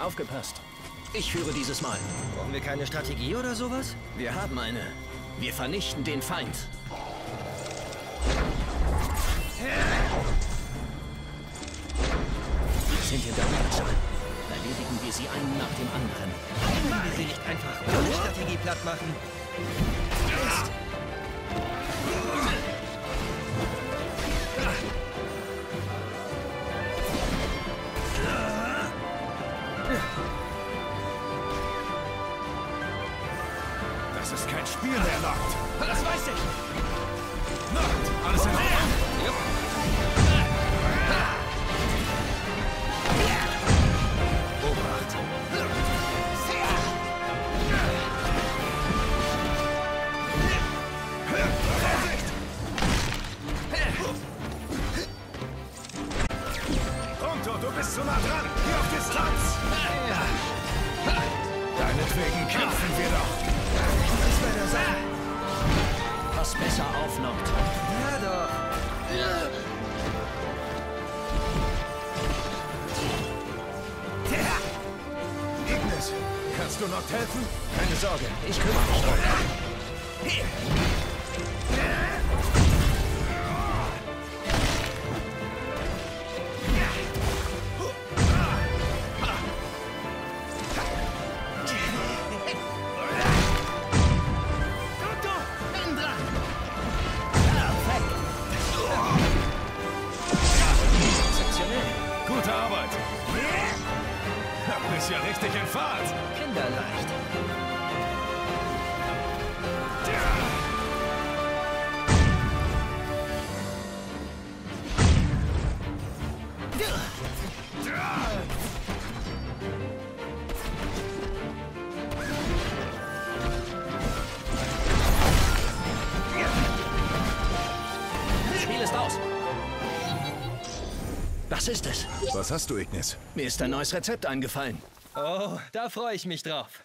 Aufgepasst. Ich führe dieses Mal. Brauchen wir keine Strategie oder sowas? Wir haben eine. Wir vernichten den Feind. Wir sind in der Unterzahl. Erledigen wir sie einen nach dem anderen. Können wir sie nicht einfach ohne Strategie platt machen? Mist. Das ist kein Spiel mehr, Noct. Das weiß ich. Noct, alles in Ordnung? Pronto, du bist zu nah dran. Geh auf Distanz. Deinetwegen kämpfen wir doch. Der Sache. Pass besser auf, Noct. Ja doch. Ignis, kannst du Noct helfen? Keine Sorge, ich kümmere mich Das ist es. Was hast du, Ignis? Mir ist ein neues Rezept eingefallen. Oh, da freue ich mich drauf.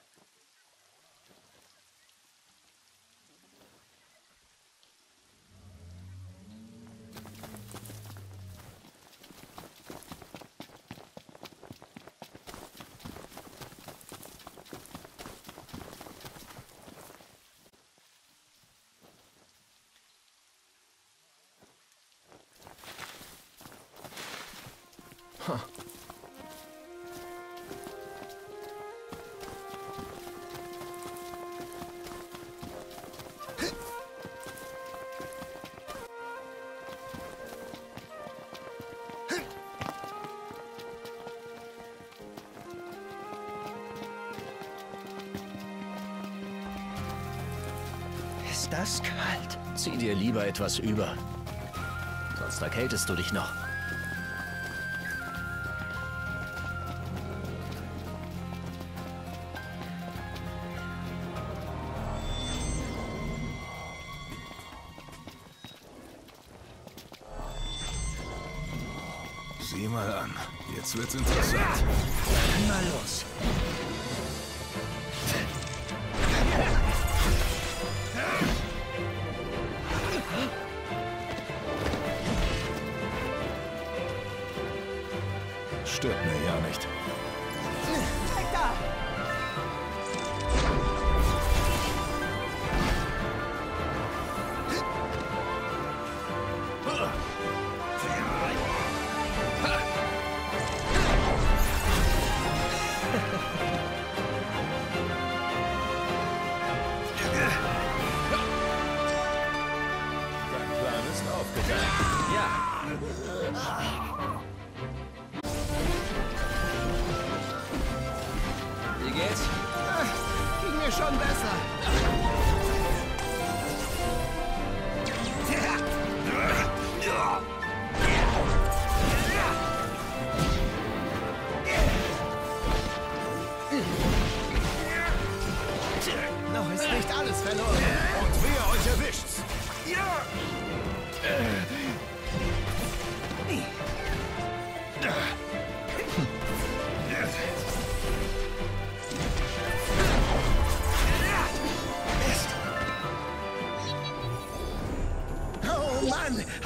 Lieber etwas über. Sonst erkältest du dich noch. Sieh mal an. Jetzt wird's interessant. Stört mir ja nicht.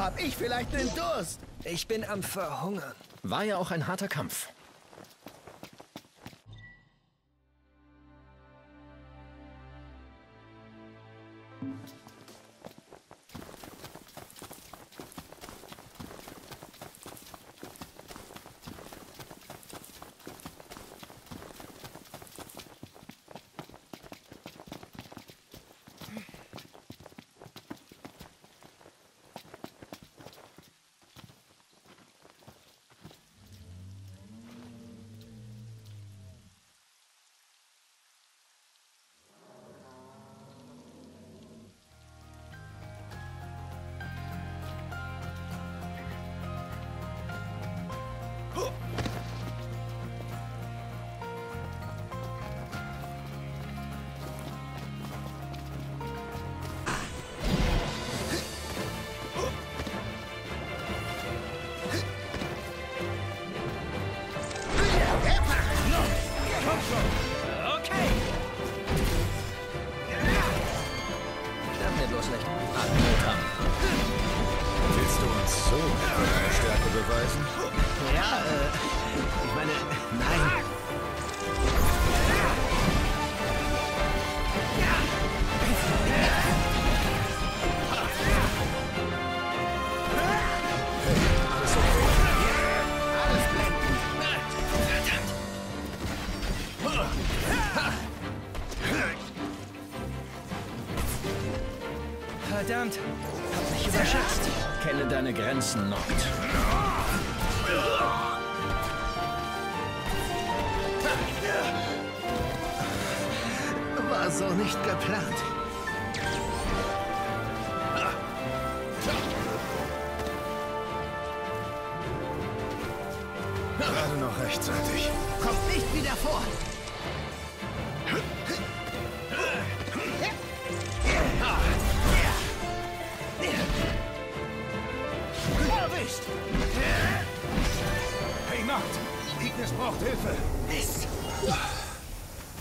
Hab ich vielleicht einen Durst? Ich bin am Verhungern. War ja auch ein harter Kampf. Verdammt, hab mich überschätzt. Kenne deine Grenzen, Noct. War so nicht geplant. Gerade noch rechtzeitig. Kommt nicht wieder vor. Ignis braucht Hilfe! Mist.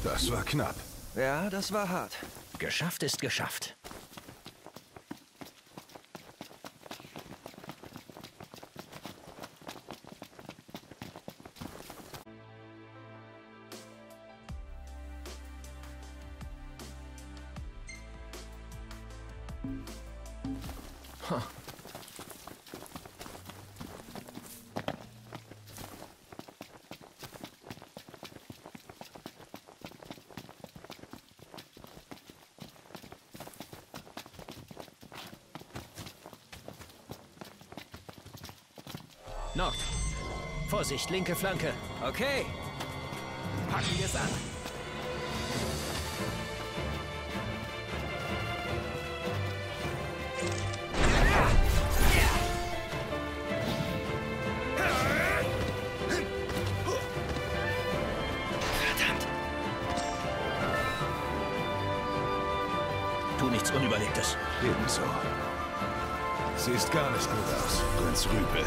Das war knapp. Ja, das war hart. Geschafft ist geschafft. Vorsicht, linke Flanke. Okay, Packen wir es an. Tu nichts Unüberlegtes. Ebenso. Siehst gar nicht gut aus, Prinz Rüpel.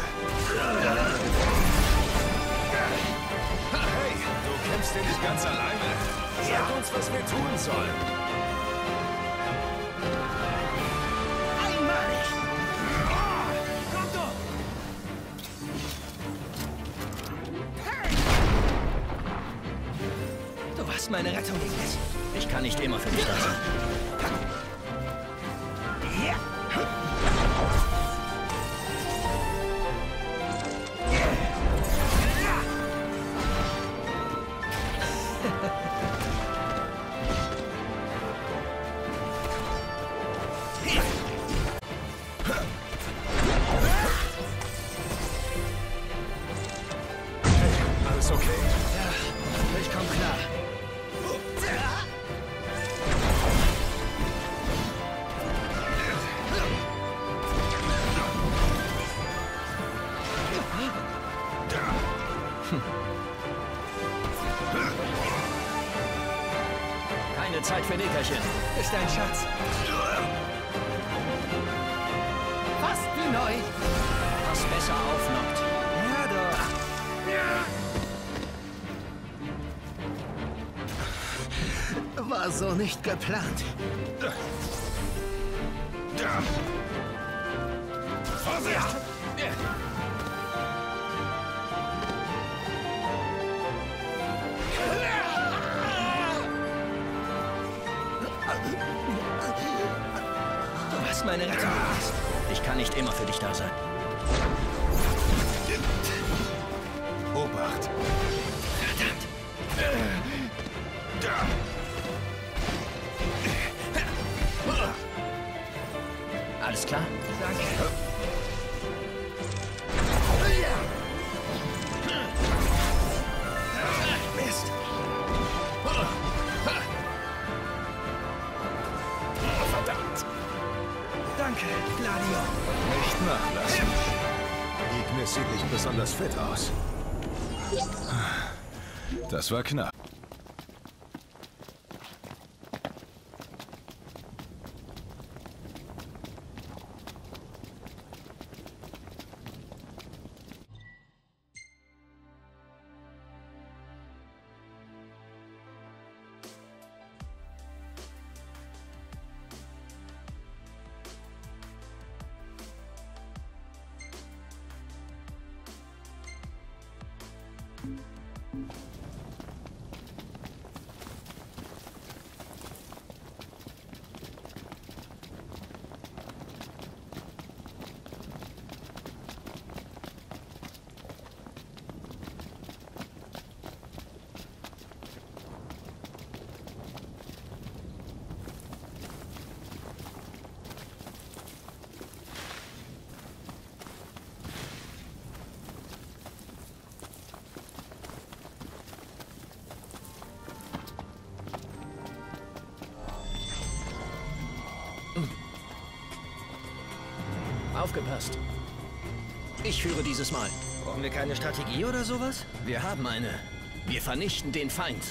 Kämpfst hier nicht ganz alleine. Sag uns, was wir tun sollen. Einmalig. du warst meine Rettung, Ignis. Ich kann nicht immer für dich da sein. Pass besser auf, Noct. Ja, doch. War so nicht geplant. Vorsicht! Du warst meine Rettung, Ignis. Ich kann nicht immer für dich da sein. Das war knapp. Aufgepasst. Ich führe dieses Mal. Brauchen wir keine Strategie oder sowas? Wir haben eine. Wir vernichten den Feind.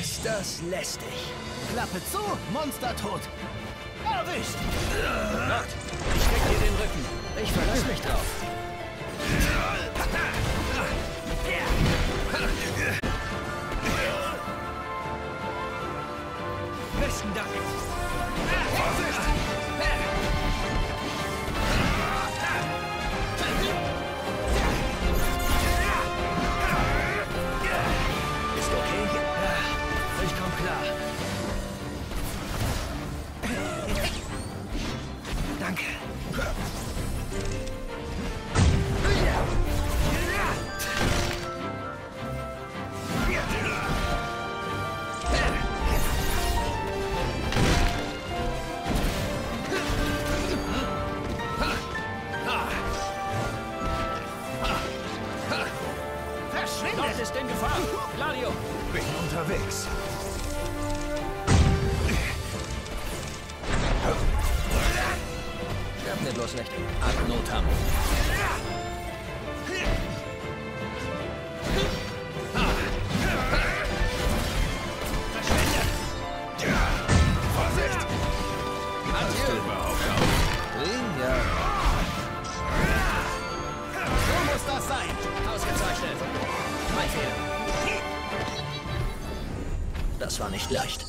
Ist das lästig. Klappe zu, Monster tot. Erwischt! Gott, Ich deck dir den Rücken. ich verlasse mich drauf. War nicht leicht.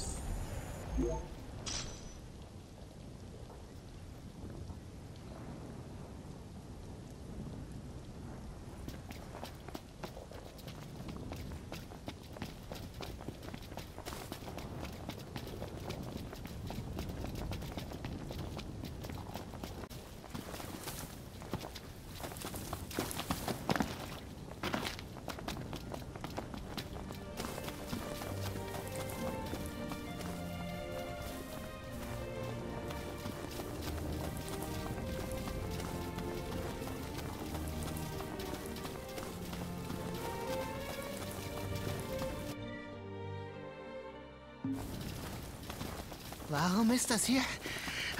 Warum ist das hier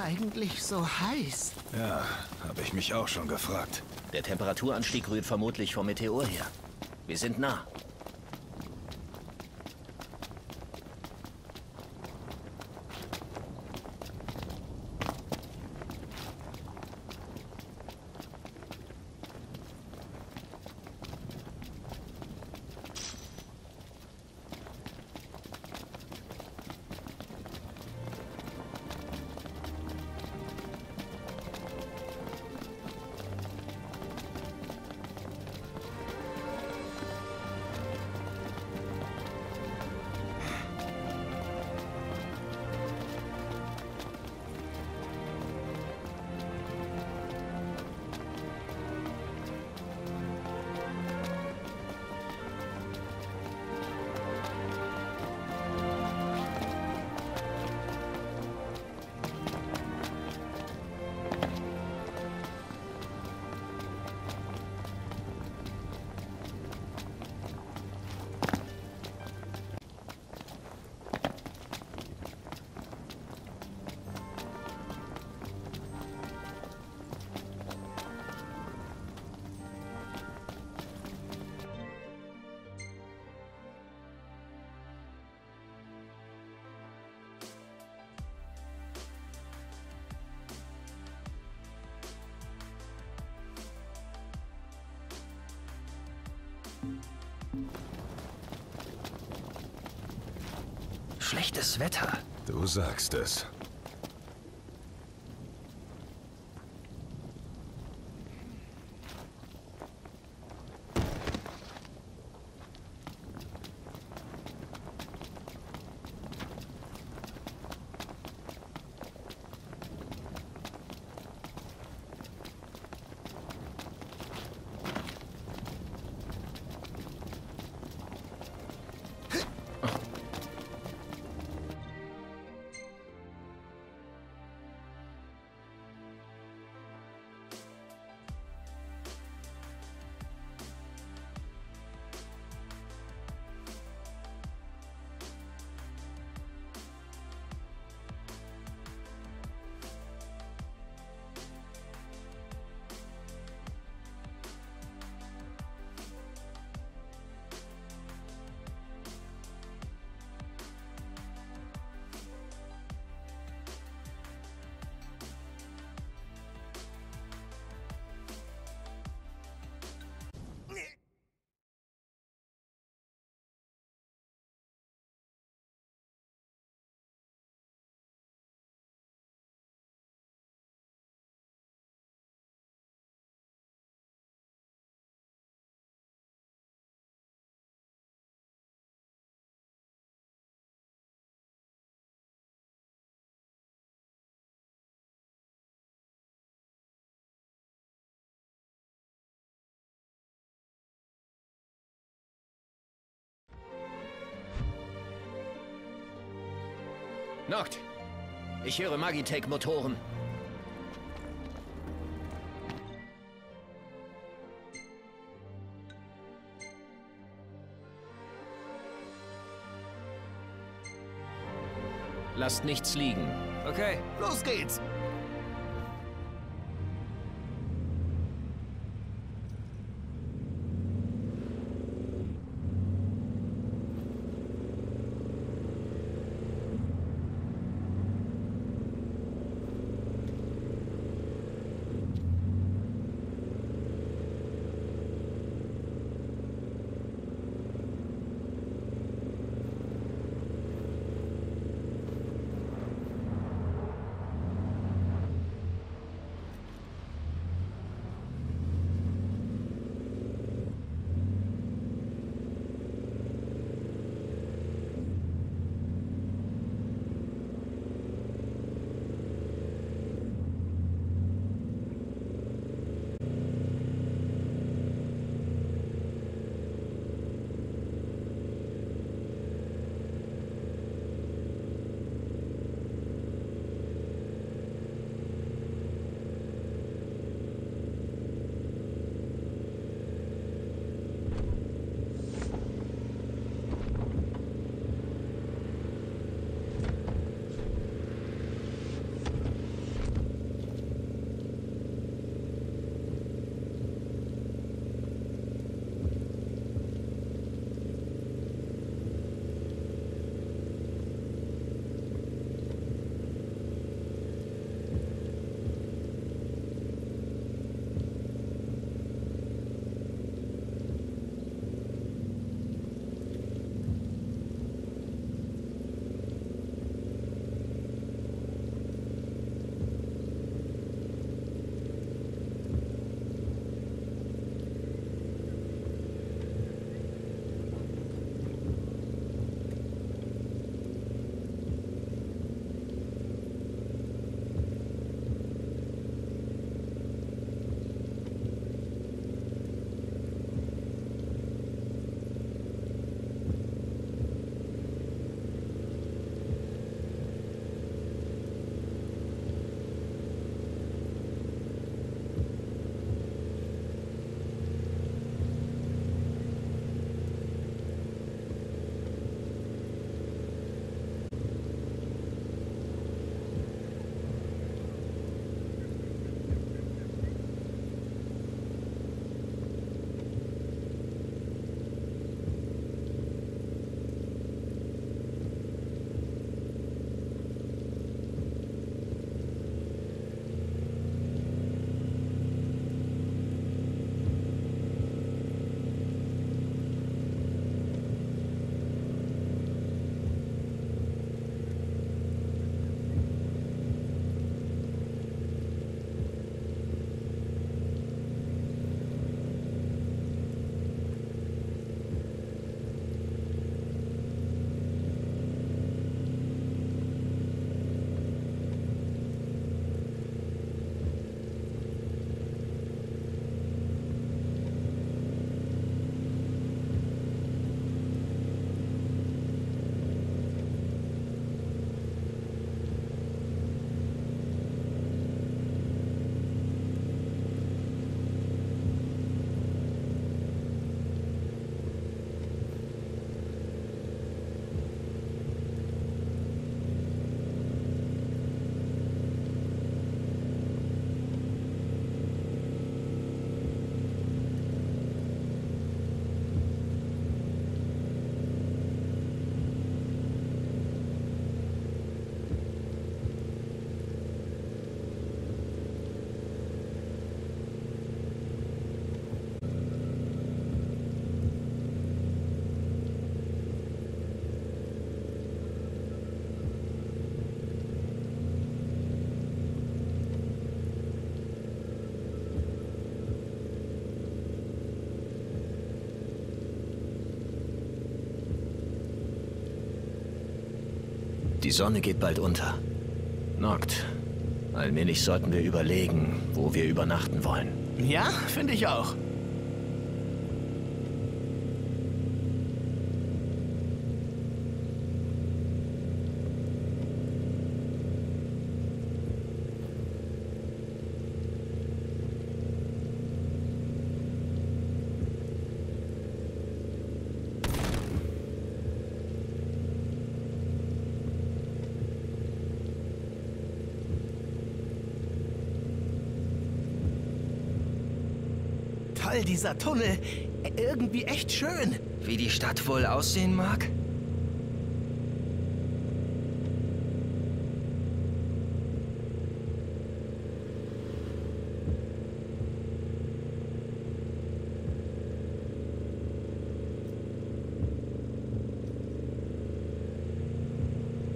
eigentlich so heiß? Ja, habe ich mich auch schon gefragt. Der Temperaturanstieg rührt vermutlich vom Meteor her. Wir sind nah. Schlechtes Wetter. Du sagst es. Noct. Ich höre Magitech-Motoren. Lasst nichts liegen. Okay. Los geht's! Sonne geht bald unter. Noct, allmählich sollten wir überlegen, wo wir übernachten wollen. Ja, finde ich auch. Toll, dieser Tunnel. Irgendwie echt schön. Wie die Stadt wohl aussehen mag?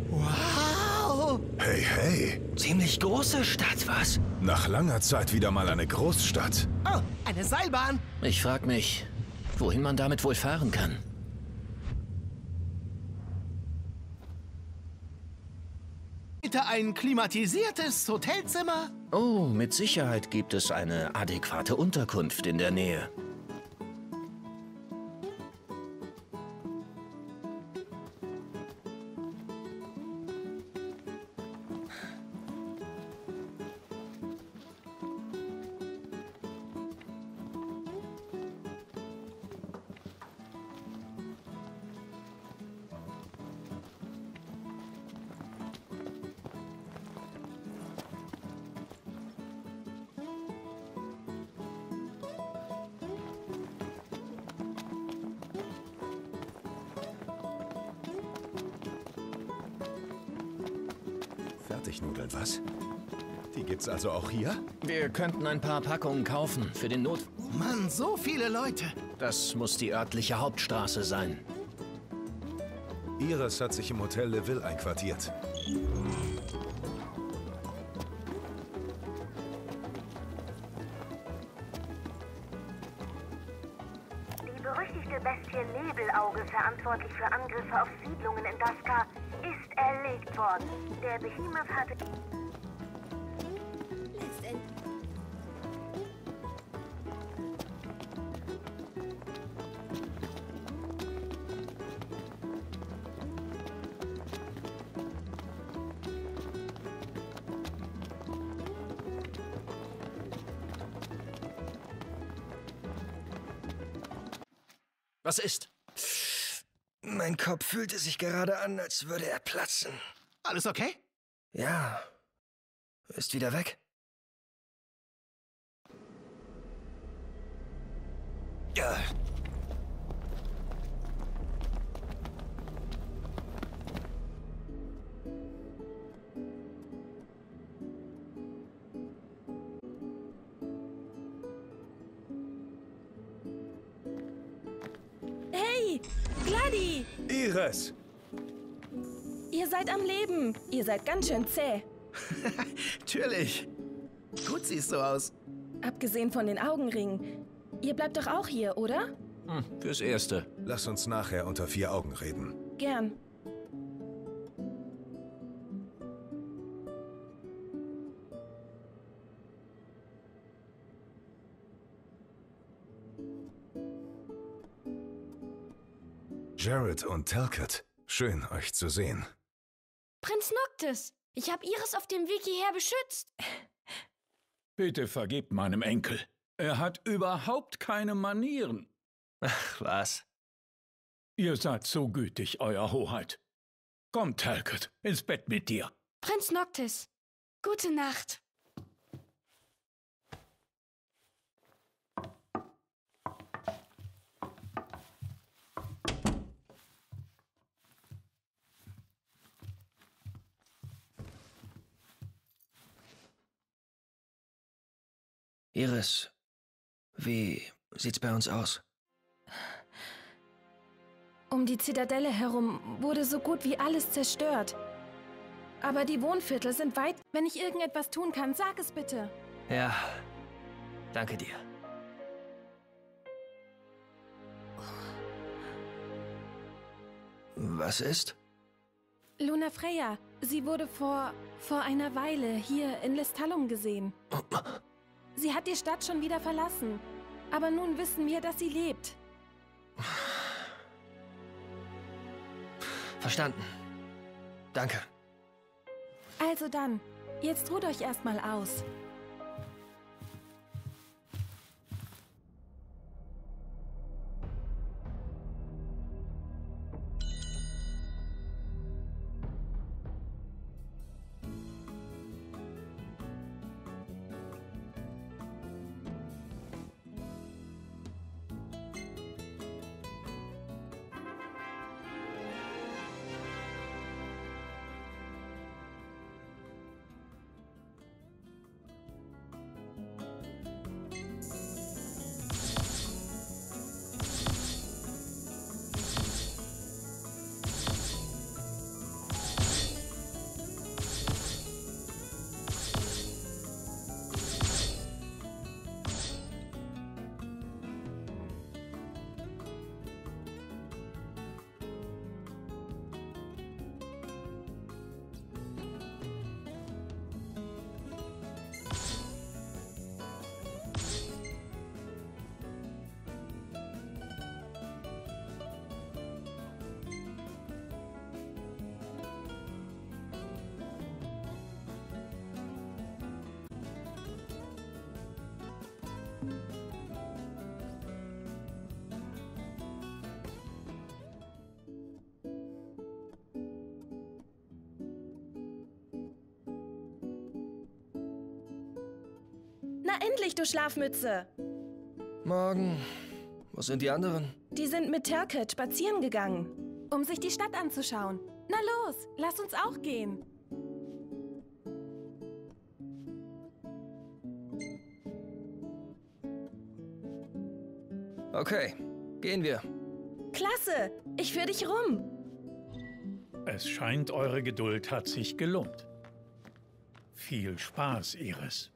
Wow. Hey, hey. Ziemlich große Stadt, was? Nach langer Zeit wieder mal eine Großstadt. Oh, eine Seilbahn. Ich frag mich, wohin man damit wohl fahren kann. Bitte ein klimatisiertes Hotelzimmer. Oh, mit Sicherheit gibt es eine adäquate Unterkunft in der Nähe. Könnten ein paar Packungen kaufen für den Not. Mann, so viele Leute. Das muss die örtliche Hauptstraße sein. Iris hat sich im Hotel Le Ville einquartiert. Die berüchtigte Bestie Nebelauge, verantwortlich für Angriffe auf Siedlungen in Daska, ist erlegt worden. Der Behemoth hatte... Was ist? Mein Kopf fühlte sich gerade an, als würde er platzen. Alles okay? Ja. Ist wieder weg? Ja. Iris! Ihr seid am Leben. Ihr seid ganz schön zäh. Natürlich. Gut siehst du aus. Abgesehen von den Augenringen. Ihr bleibt doch auch hier, oder? Hm, fürs Erste. Lass uns nachher unter vier Augen reden. Gern. Jared und Talcott, schön euch zu sehen. Prinz Noctis, ich habe Iris auf dem Weg hierher beschützt. Bitte vergebt meinem Enkel. Er hat überhaupt keine Manieren. Ach, was? Ihr seid so gütig, Euer Hoheit. Kommt, Talcott, ins Bett mit dir. Prinz Noctis, gute Nacht. Iris, wie sieht's bei uns aus? Um die Zitadelle herum wurde so gut wie alles zerstört. Aber die Wohnviertel sind weit. Wenn ich irgendetwas tun kann, sag es bitte. Ja, danke dir. Was ist? Luna Freya, sie wurde vor, vor einer Weile hier in Lestallum gesehen. Sie hat die Stadt schon wieder verlassen. Aber nun wissen wir, dass sie lebt. Verstanden. Danke. Also dann, jetzt ruht euch erstmal aus. Endlich, du Schlafmütze! Morgen. Wo sind die anderen? Die sind mit Turkett spazieren gegangen, um sich die Stadt anzuschauen. Na los, lass uns auch gehen. Okay, gehen wir. Klasse, ich führe dich rum. Es scheint, eure Geduld hat sich gelohnt. Viel Spaß, Iris.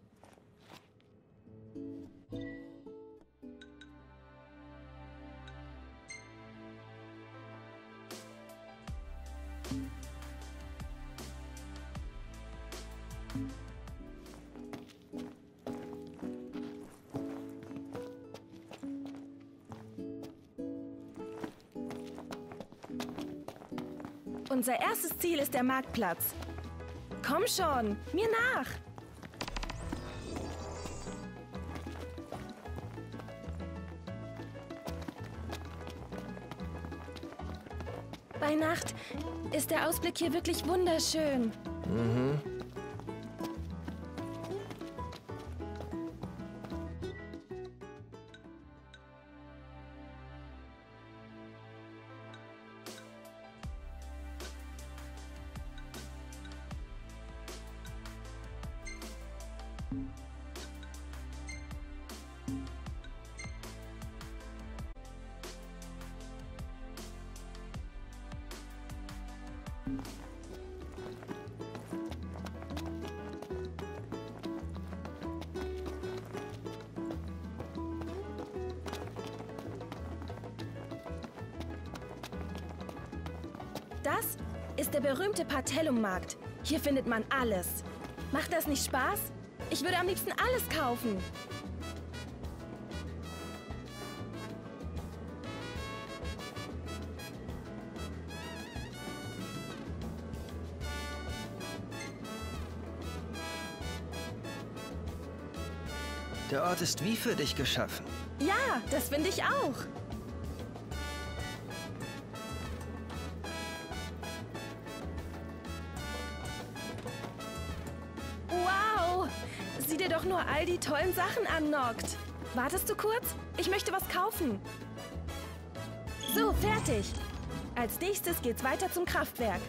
Unser erstes Ziel ist der Marktplatz. Komm schon, mir nach. Bei Nacht ist der Ausblick hier wirklich wunderschön. Das ist der berühmte Partellum-Markt. Hier findet man alles. Macht das nicht Spaß? Ich würde am liebsten alles kaufen. Der Ort ist wie für dich geschaffen. Ja, das finde ich auch. Tollen Sachen an, Noct. Wartest du kurz? Ich möchte was kaufen. So, fertig. Als nächstes geht's weiter zum Kraftwerk.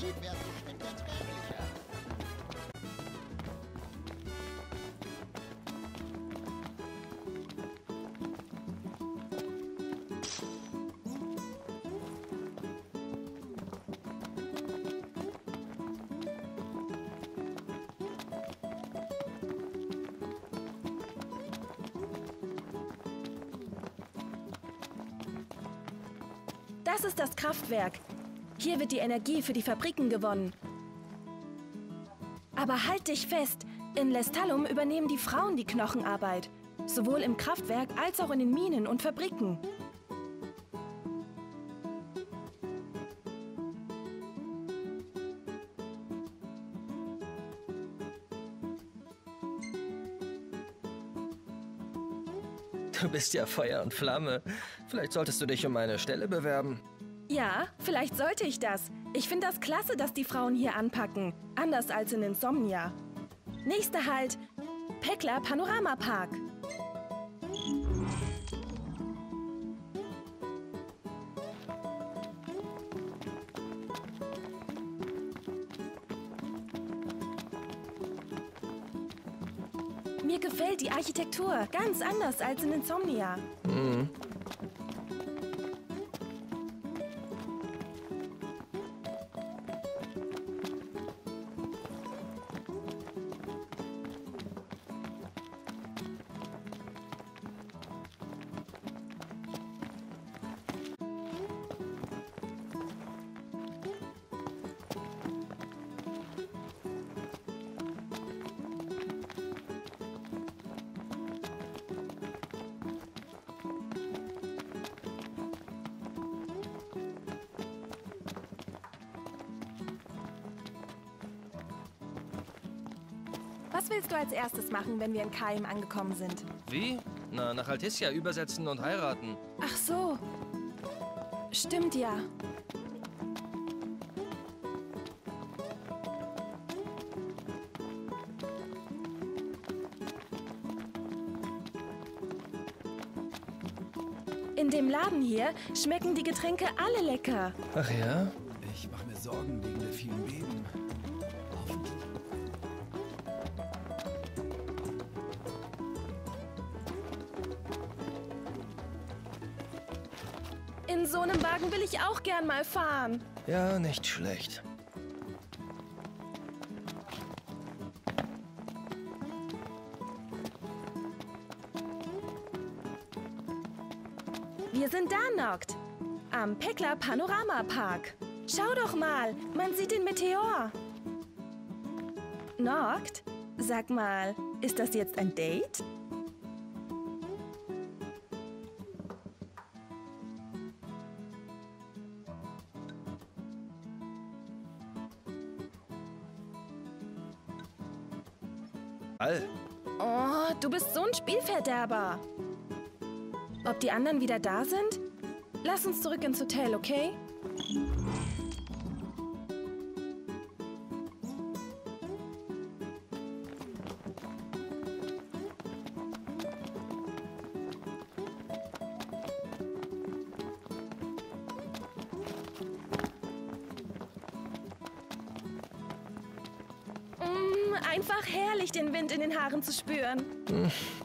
Lied werden die schmeckt. Das ist das Kraftwerk. Hier wird die Energie für die Fabriken gewonnen. Aber halt dich fest, in Lestalum übernehmen die Frauen die Knochenarbeit. Sowohl im Kraftwerk als auch in den Minen und Fabriken. Du bist ja Feuer und Flamme. Vielleicht solltest du dich um eine Stelle bewerben. Ja, vielleicht sollte ich das. Ich finde das klasse, dass die Frauen hier anpacken. Anders als in Insomnia. Nächster Halt: Pekla Panorama Park. Mir gefällt die Architektur ganz anders als in Insomnia. Was als erstes machen, wenn wir in Kaim angekommen sind? Wie? Na, nach Altissia übersetzen und heiraten. Ach so. Stimmt ja. In dem Laden hier schmecken die Getränke alle lecker. Ach ja? Mal fahren. Ja, nicht schlecht. Wir sind da, Noct. Am Pekla Panorama Park. Schau doch mal, man sieht den Meteor. Noct, sag mal, ist das jetzt ein Date? Ein Spielverderber. Ob die anderen wieder da sind? Lass uns zurück ins Hotel, okay? Einfach herrlich, den Wind in den Haaren zu spüren. Ob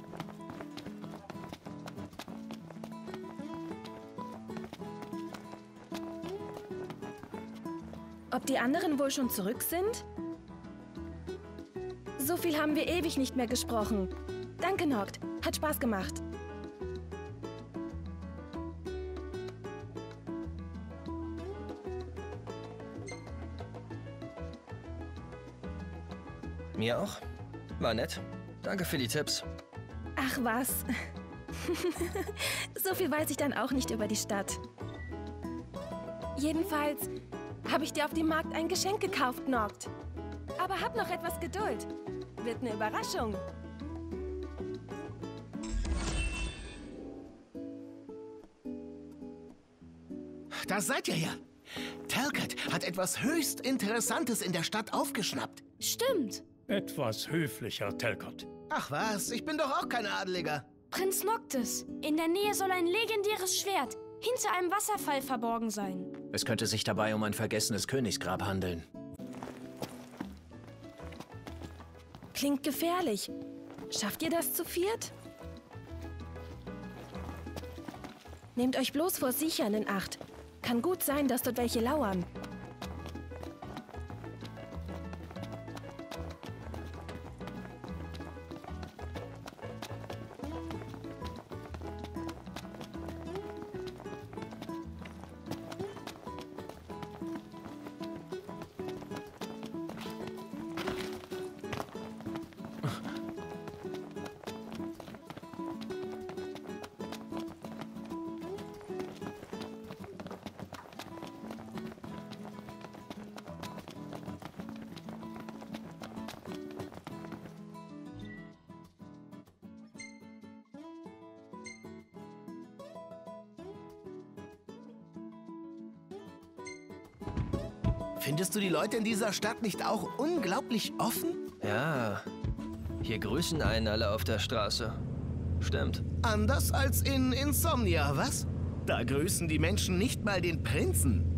anderen wohl schon zurück sind? So viel haben wir ewig nicht mehr gesprochen. Danke, Noct. Hat Spaß gemacht. Mir auch. War nett. Danke für die Tipps. Ach was. so viel weiß ich dann auch nicht über die Stadt. Jedenfalls habe ich dir auf dem Markt ein Geschenk gekauft, Noct. Aber hab noch etwas Geduld. Wird eine Überraschung. Da seid ihr ja. Talcott hat etwas höchst Interessantes in der Stadt aufgeschnappt. Stimmt. Etwas höflicher, Telkot. Ach was, ich bin doch auch kein Adeliger. Prinz Noctis. In der Nähe soll ein legendäres Schwert hinter einem Wasserfall verborgen sein. Es könnte sich dabei um ein vergessenes Königsgrab handeln. Klingt gefährlich. Schafft ihr das zu viert? Nehmt euch bloß vor Sichern in Acht. Kann gut sein, dass dort welche lauern. Findest du die Leute in dieser Stadt nicht auch unglaublich offen? Ja. Hier grüßen einen alle auf der Straße. Stimmt. Anders als in Insomnia, was? Da grüßen die Menschen nicht mal den Prinzen.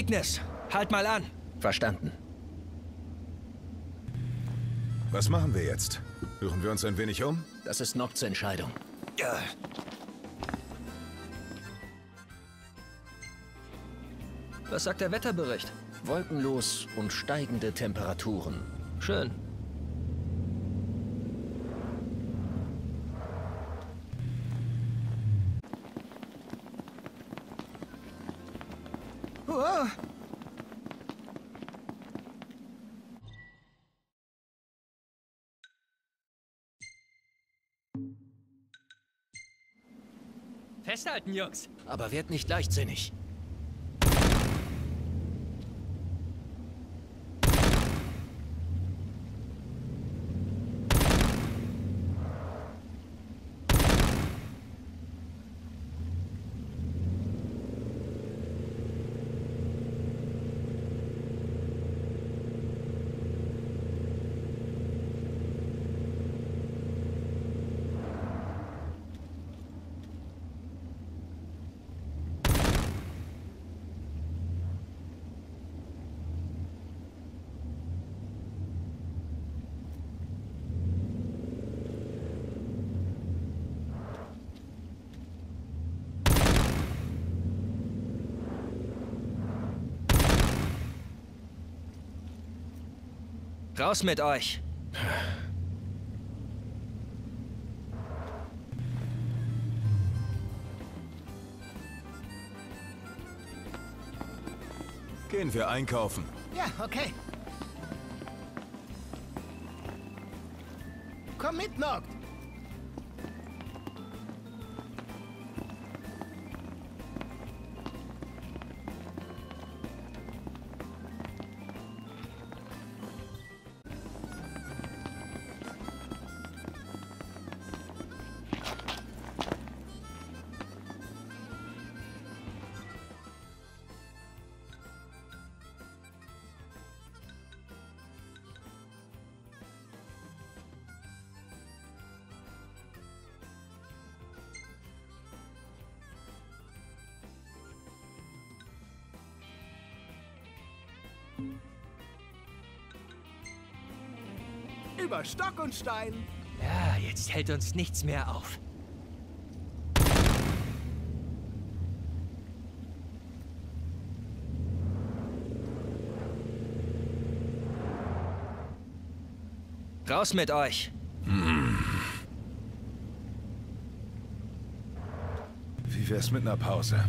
Ignis, halt mal an. Verstanden. Was machen wir jetzt? Hören wir uns ein wenig um? Das ist Nocts Entscheidung. Ja. Was sagt der Wetterbericht? Wolkenlos und steigende Temperaturen. Schön. Festhalten, Jungs. Aber werd nicht leichtsinnig. Raus mit euch. Gehen wir einkaufen. ja, okay. Komm mit, Noct. Über Stock und Stein. Ja, jetzt hält uns nichts mehr auf. Raus mit euch. Wie wär's mit einer Pause?